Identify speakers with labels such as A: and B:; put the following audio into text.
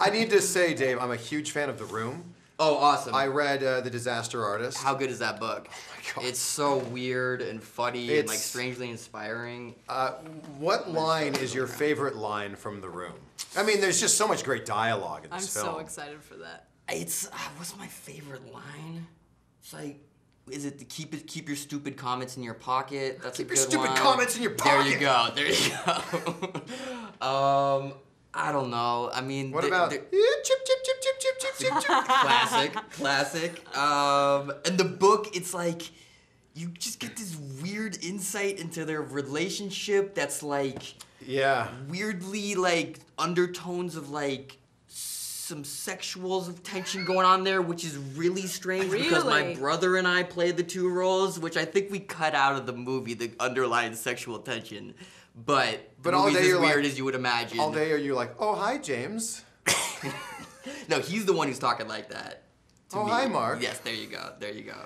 A: I need to say, Dave, I'm a huge fan of The Room.
B: Oh, awesome.
A: I read uh, The Disaster Artist.
B: How good is that book?
A: Oh my God.
B: It's so weird and funny and like strangely inspiring.
A: Uh, what line is your favorite line from The Room? I mean, there's just so much great dialogue in this film.
C: I'm
A: this film.
C: so excited for that.
B: It's uh, what's my favorite line? It's like, is it to keep it keep your stupid comments in your pocket? That's
A: Keep
B: a
A: your
B: good
A: stupid
B: one.
A: comments in your pocket.
B: There you
A: pocket.
B: go. There you go. um, I don't know. I mean,
A: What
B: th-
A: about
B: th-
A: Yeah, chip chip chip chip chip chip chip chip?
B: classic, classic. Um, and the book, it's like you just get this weird insight into their relationship. That's like
A: Yeah.
B: weirdly like undertones of like some sexual tension going on there, which is really strange because my brother and I play the two roles, which I think we cut out of the movie the underlying sexual tension. But
A: But
B: the
A: all day
B: as
A: you're
B: weird
A: like-
B: as you would imagine.
A: All day are you like, oh hi James?
B: no, he's the one who's talking like that.
A: Oh,
B: me.
A: hi, Mark.
B: Yes, there you go. There you go.